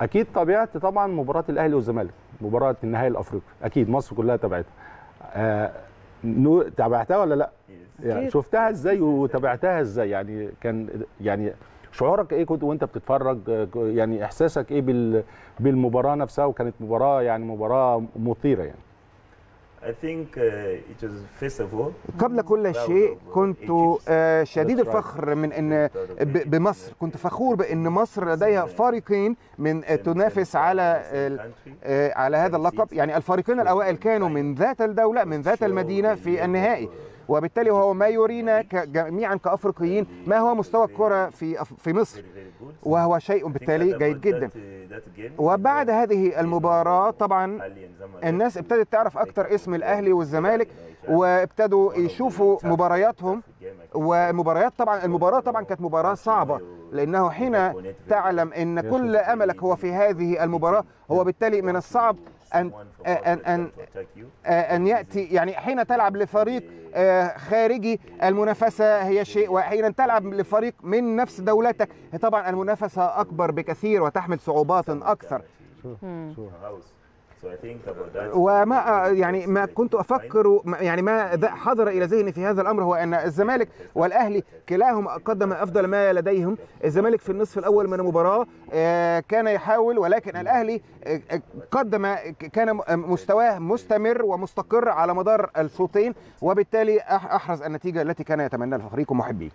أكيد تابعت طبعا مباراة الأهلي والزمالك مباراة النهائي الأفريقي أكيد مصر كلها تابعتها. آه، نو- تابعتها ولا لا؟ يعني. شفتها إزاي وتابعتها إزاي؟ يعني كان يعني شعورك إيه كنت وأنت بتتفرج؟ يعني إحساسك إيه بال بالمباراة نفسها؟ وكانت مباراة يعني مباراة مثيرة يعني. I think uh, it was قبل كل شيء كنت آه، شديد الفخر من إن بمصر. كنت فخور بإن مصر لديها فريقين من تنافس على على هذا اللقب. يعني الفريقين الأوائل كانوا من ذات الدولة من ذات المدينة في النهائي. وبالتالي هو ما يرينا جميعا كأفريقيين ما هو مستوى الكرة في في مصر؟ وهو شيء بالتالي جيد جدا. وبعد هذه المباراة طبعا الناس ابتدت تعرف أكتر اسم الأهلي والزمالك وابتدوا يشوفوا مبارياتهم. ومباريات طبعا المباراة طبعا كانت مباراة صعبة لأنه حين تعلم إن كل أملك هو في هذه المباراة هو بالتالي من الصعب ان ان ان أن يأتي يعني حين تلعب لفريق آه، خارجي المنافسة هي شيء وحين تلعب لفريق من نفس دولتك طبعا المنافسة أكبر بكثير وتحمل صعوبات أكثر. وما يعني ما كنت أفكر يعني ما حضر إلى ذهني في هذا الأمر هو أن الزمالك والأهلي كلاهما قدم أفضل ما لديهم. الزمالك في النصف الأول من المباراة آه، كان يحاول ولكن الأهلي آه، آه، قدم كان مستواه مستمر ومستقر على مدار الشوطين وبالتالي أحرز النتيجة التي كان يتمناها الفريق ومحبيه